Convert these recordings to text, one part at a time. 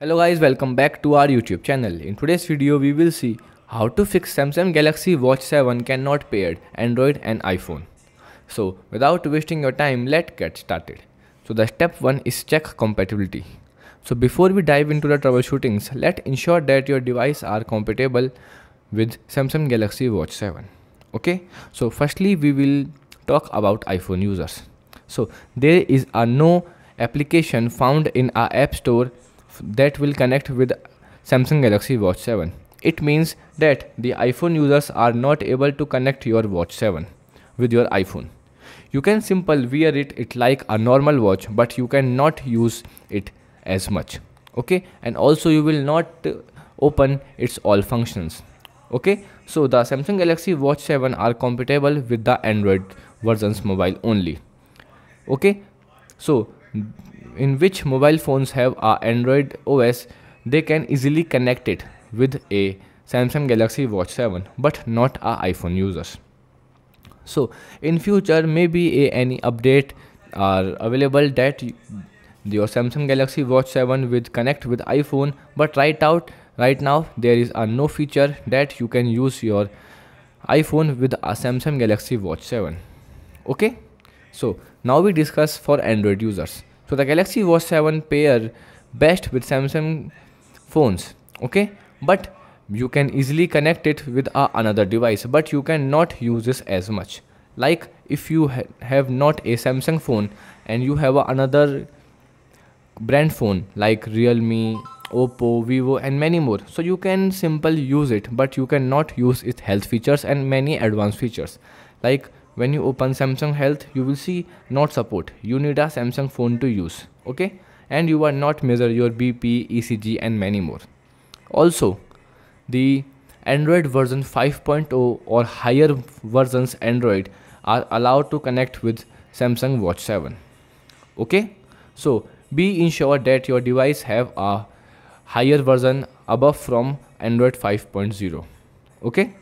Hello guys, welcome back to our YouTube channel. In today's video, we will see how to fix Samsung Galaxy Watch 7 cannot pair Android and iPhone. So without wasting your time, let's get started. So the step 1 is check compatibility. So before we dive into the troubleshootings, let's ensure that your device are compatible with Samsung Galaxy Watch 7. Okay, so firstly we will talk about iPhone users. So there is a no application found in our app store that will connect with Samsung Galaxy Watch 7. It means that the iPhone users are not able to connect your Watch 7 with your iPhone. You can simply wear it, it like a normal watch but you cannot use it as much. Okay and also you will not open its all functions. Okay so the Samsung Galaxy Watch 7 are compatible with the Android versions mobile only. Okay so in which mobile phones have a Android OS, they can easily connect it with a Samsung Galaxy Watch 7 but not a iPhone users. So in future maybe a, any update are available that your Samsung Galaxy Watch 7 will connect with iPhone but right out right now there is a no feature that you can use your iPhone with a Samsung Galaxy Watch 7 okay? So now we discuss for Android users so the Galaxy Watch 7 pair best with Samsung phones. Okay, but you can easily connect it with uh, another device, but you cannot use this as much. Like if you ha have not a Samsung phone and you have another brand phone like Realme, Oppo, Vivo and many more. So you can simple use it but you cannot use its health features and many advanced features like when you open samsung health you will see not support. You need a samsung phone to use okay? And you are not measure your bp ecg and many more. Also the android version 5.0 or higher versions android are allowed to connect with samsung watch 7 okay? So be ensure that your device have a higher version above from android 5.0 okay?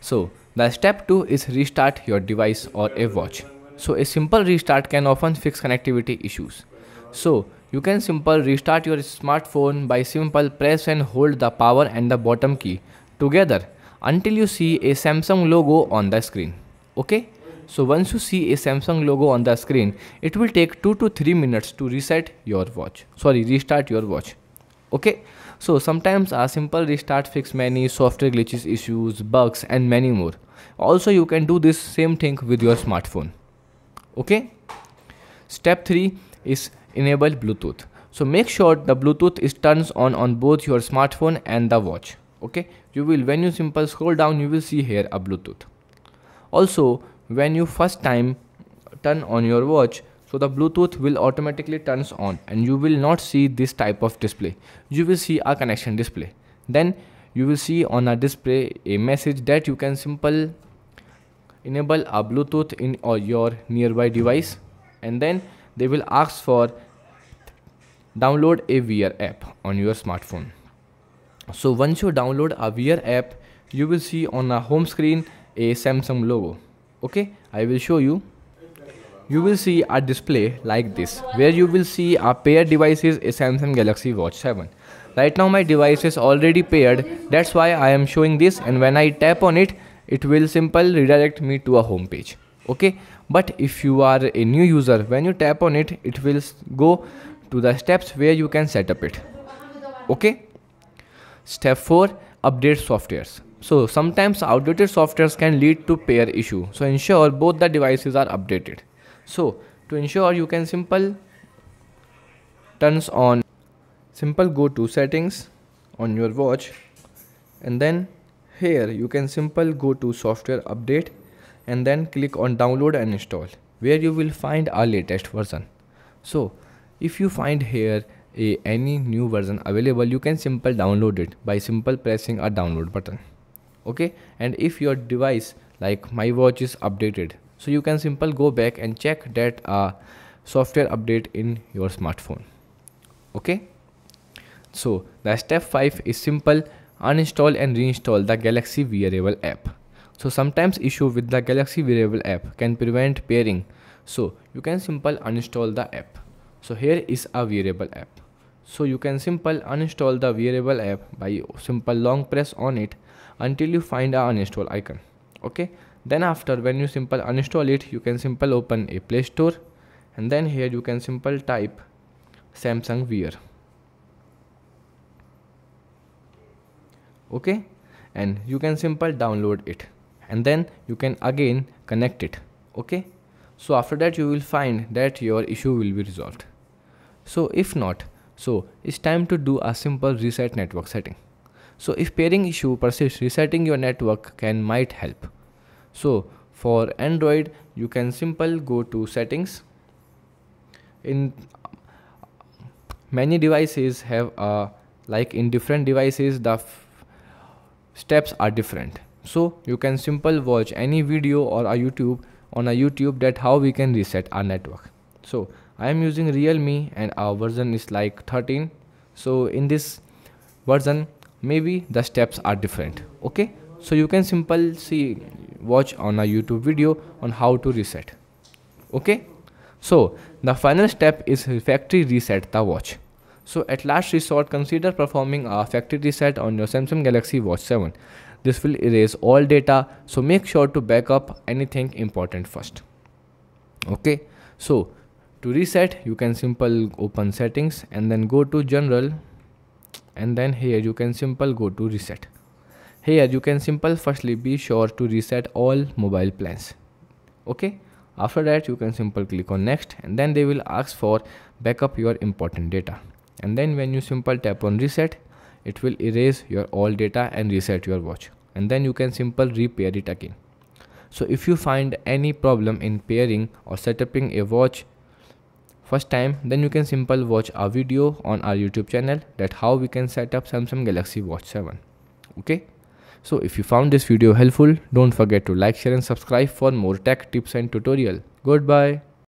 So the step 2 is restart your device or a watch. So a simple restart can often fix connectivity issues. So you can simple restart your smartphone by simple press and hold the power and the bottom key together until you see a Samsung logo on the screen. Okay? So once you see a Samsung logo on the screen, it will take 2 to 3 minutes to reset your watch. Sorry, restart your watch. Okay? So sometimes a simple restart fix many software glitches issues, bugs and many more. Also you can do this same thing with your smartphone. Okay. Step 3 is enable Bluetooth. So make sure the Bluetooth is turns on on both your smartphone and the watch. Okay. You will when you simple scroll down you will see here a Bluetooth. Also when you first time turn on your watch so the bluetooth will automatically turns on and you will not see this type of display. You will see a connection display. Then you will see on a display a message that you can simple enable a bluetooth in or your nearby device and then they will ask for download a VR app on your smartphone. So once you download a VR app you will see on a home screen a Samsung logo. Okay? I will show you you will see a display like this where you will see a paired devices a Samsung Galaxy Watch 7. Right now my device is already paired. That's why I am showing this and when I tap on it it will simple redirect me to a home page. Okay? But if you are a new user when you tap on it it will go to the steps where you can set up it. Okay? Step 4 update softwares. So sometimes outdated softwares can lead to pair issue. So ensure both the devices are updated so to ensure you can simple turns on simple go to settings on your watch and then here you can simple go to software update and then click on download and install where you will find our latest version. So if you find here a any new version available you can simple download it by simple pressing a download button. Okay? And if your device like my watch is updated so you can simple go back and check that uh, software update in your smartphone. Okay? So the step 5 is simple. Uninstall and reinstall the galaxy wearable app. So sometimes issue with the galaxy wearable app can prevent pairing. So you can simple uninstall the app. So here is a wearable app. So you can simple uninstall the wearable app by simple long press on it until you find a uninstall icon. Okay then after when you simple uninstall it you can simple open a play store. And then here you can simple type samsung wear. Okay? And you can simple download it. And then you can again connect it. Okay? So after that you will find that your issue will be resolved. So if not so it's time to do a simple reset network setting. So if pairing issue persists resetting your network can might help so for android you can simple go to settings. In many devices have a like in different devices the steps are different. So you can simple watch any video or a youtube on a youtube that how we can reset our network. So i am using realme and our version is like 13 so in this version maybe the steps are different. Okay? So you can simple see watch on a youtube video on how to reset okay so the final step is factory reset the watch so at last resort, consider performing a factory reset on your Samsung Galaxy Watch 7. This will erase all data, so make sure to back up anything important first. Okay, so to reset, you can simple open settings and then go to general and then here you can simple go to reset. Here you can simple firstly be sure to reset all mobile plans. Okay, after that you can simple click on next and then they will ask for backup your important data. And then when you simple tap on reset it will erase your all data and reset your watch. And then you can simple repair it again. So if you find any problem in pairing or setting up a watch first time then you can simple watch a video on our youtube channel that how we can set up samsung galaxy watch 7 okay so if you found this video helpful don't forget to like share and subscribe for more tech tips and tutorial. Goodbye